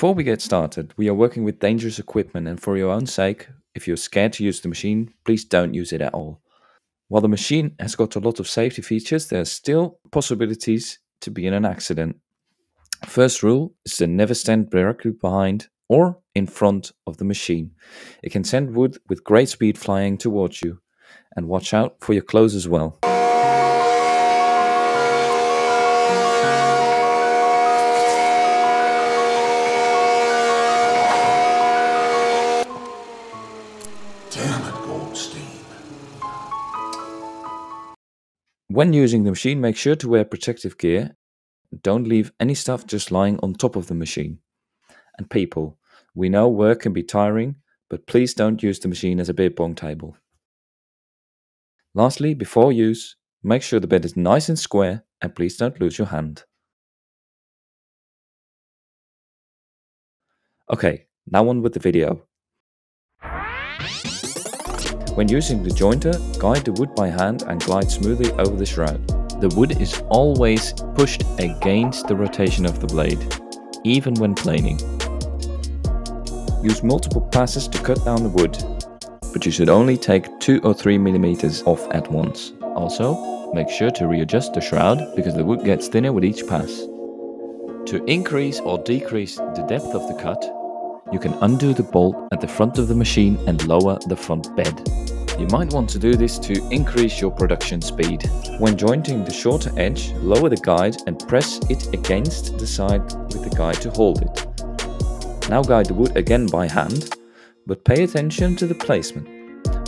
Before we get started, we are working with dangerous equipment and for your own sake, if you're scared to use the machine, please don't use it at all. While the machine has got a lot of safety features, there are still possibilities to be in an accident. First rule is to never stand directly behind or in front of the machine. It can send wood with great speed flying towards you. And watch out for your clothes as well. Damn it, Goldstein. When using the machine, make sure to wear protective gear. Don't leave any stuff just lying on top of the machine. And people, we know work can be tiring, but please don't use the machine as a beer pong table. Lastly, before use, make sure the bed is nice and square and please don't lose your hand. Okay, now on with the video. When using the jointer, guide the wood by hand and glide smoothly over the shroud. The wood is always pushed against the rotation of the blade, even when planing. Use multiple passes to cut down the wood, but you should only take 2 or 3 millimeters off at once. Also, make sure to readjust the shroud because the wood gets thinner with each pass. To increase or decrease the depth of the cut, you can undo the bolt at the front of the machine and lower the front bed. You might want to do this to increase your production speed. When jointing the shorter edge, lower the guide and press it against the side with the guide to hold it. Now guide the wood again by hand, but pay attention to the placement.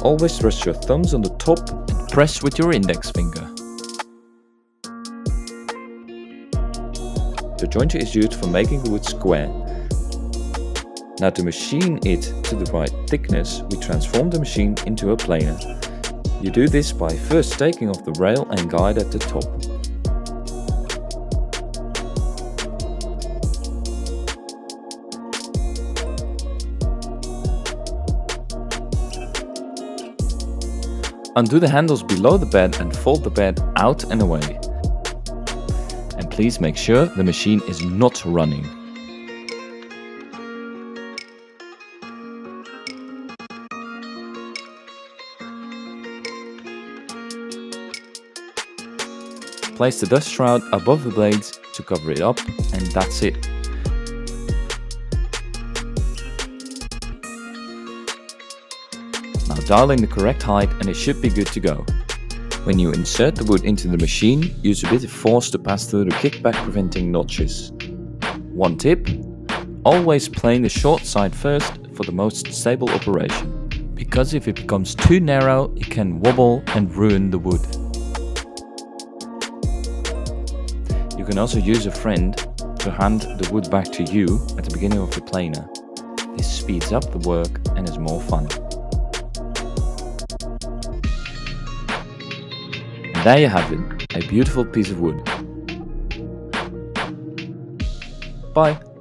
Always rest your thumbs on the top and press with your index finger. The jointer is used for making the wood square now to machine it to the right thickness, we transform the machine into a planer. You do this by first taking off the rail and guide at the top. Undo the handles below the bed and fold the bed out and away. And please make sure the machine is not running. Place the dust shroud above the blades to cover it up and that's it. Now dial in the correct height and it should be good to go. When you insert the wood into the machine, use a bit of force to pass through the kickback preventing notches. One tip, always plane the short side first for the most stable operation, because if it becomes too narrow it can wobble and ruin the wood. You can also use a friend to hand the wood back to you at the beginning of the planer. This speeds up the work and is more fun. And there you have it, a beautiful piece of wood. Bye!